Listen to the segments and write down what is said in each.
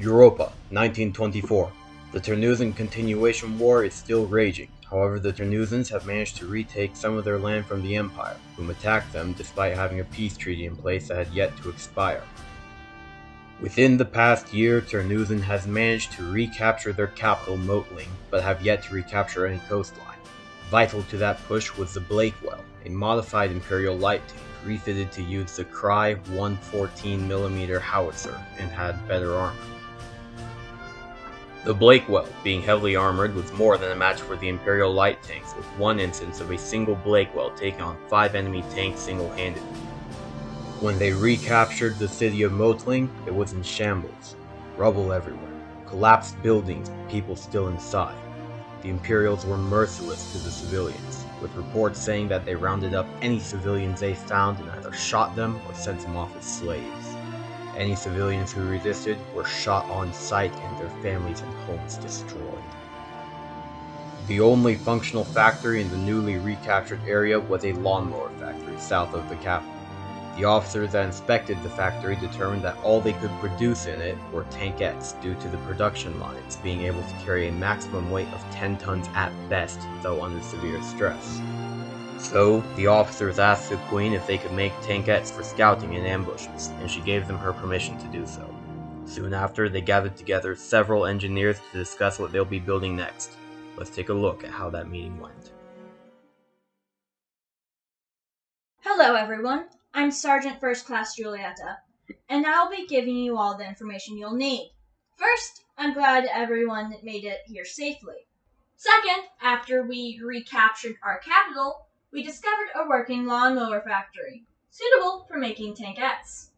Europa, 1924. The Terneuzen continuation war is still raging. However, the Terneuzens have managed to retake some of their land from the Empire, whom attacked them despite having a peace treaty in place that had yet to expire. Within the past year, Terneuzen has managed to recapture their capital, Motling, but have yet to recapture any coastline. Vital to that push was the Blakewell, a modified Imperial light tank refitted to use the QRAI 114mm howitzer and had better armor. The Blakewell, being heavily armored, was more than a match for the Imperial light tanks, with one instance of a single Blakewell taking on five enemy tanks single-handed. When they recaptured the city of Motling, it was in shambles. Rubble everywhere, collapsed buildings, people still inside. The Imperials were merciless to the civilians, with reports saying that they rounded up any civilians they found and either shot them or sent them off as slaves. Any civilians who resisted were shot on sight and their families and homes destroyed. The only functional factory in the newly recaptured area was a lawnmower factory south of the capital. The officers that inspected the factory determined that all they could produce in it were tankettes due to the production lines being able to carry a maximum weight of 10 tons at best, though under severe stress. So, the officers asked the Queen if they could make tankettes for scouting and ambushes, and she gave them her permission to do so. Soon after, they gathered together several engineers to discuss what they'll be building next. Let's take a look at how that meeting went. Hello, everyone. I'm Sergeant First Class Julieta, and I'll be giving you all the information you'll need. First, I'm glad everyone made it here safely. Second, after we recaptured our capital, we discovered a working lawnmower factory, suitable for making tankettes.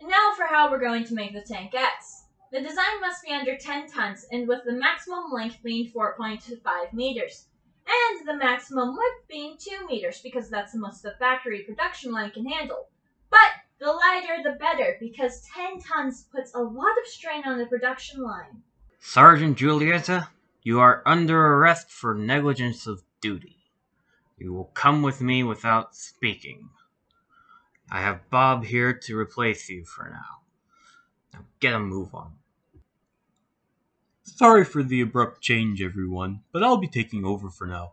And now for how we're going to make the tankettes. The design must be under 10 tons and with the maximum length being 4.5 meters and the maximum width being 2 meters because that's the most the factory production line can handle. But the lighter the better because 10 tons puts a lot of strain on the production line. Sergeant Julieta, you are under arrest for negligence of duty. You will come with me without speaking. I have Bob here to replace you for now. Now get a move on. Sorry for the abrupt change, everyone, but I'll be taking over for now.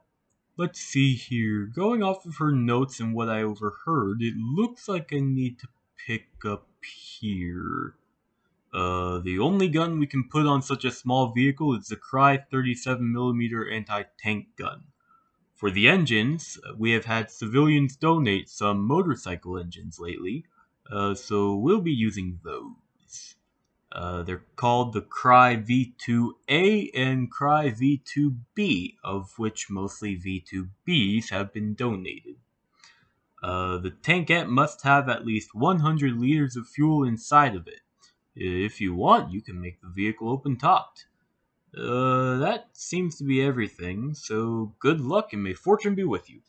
Let's see here. Going off of her notes and what I overheard, it looks like I need to pick up here. Uh, the only gun we can put on such a small vehicle is the QRAI 37mm anti-tank gun. For the engines, we have had civilians donate some motorcycle engines lately, uh, so we'll be using those. Uh, they're called the QRAI V2A and QRAI V2B, of which mostly V2Bs have been donated. Uh, the tankette must have at least 100 liters of fuel inside of it. If you want, you can make the vehicle open topped. Uh, that seems to be everything, so good luck and may fortune be with you.